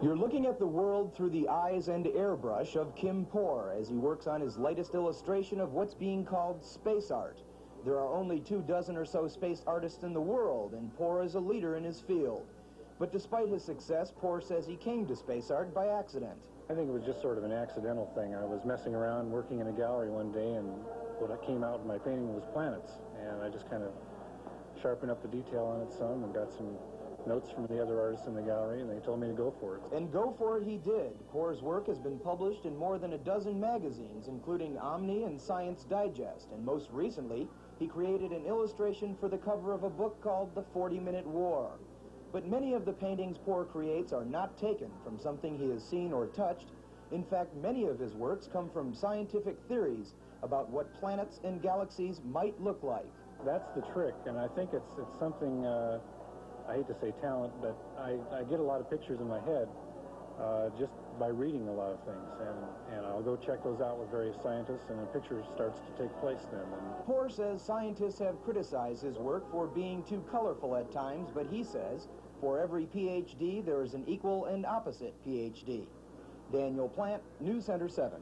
You're looking at the world through the eyes and airbrush of Kim Poor as he works on his latest illustration of what's being called space art. There are only two dozen or so space artists in the world, and Poor is a leader in his field. But despite his success, Poor says he came to space art by accident. I think it was just sort of an accidental thing. I was messing around working in a gallery one day, and what came out in my painting was planets. And I just kind of sharpened up the detail on it some and got some notes from the other artists in the gallery, and they told me to go for it. And go for it he did. Poor's work has been published in more than a dozen magazines, including Omni and Science Digest, and most recently, he created an illustration for the cover of a book called The 40-Minute War. But many of the paintings Poor creates are not taken from something he has seen or touched. In fact, many of his works come from scientific theories about what planets and galaxies might look like. That's the trick, and I think it's, it's something... Uh, I hate to say talent, but I, I get a lot of pictures in my head uh, just by reading a lot of things. And, and I'll go check those out with various scientists, and a picture starts to take place then. And Poor says scientists have criticized his work for being too colorful at times, but he says for every PhD, there is an equal and opposite PhD. Daniel Plante, News Center 7.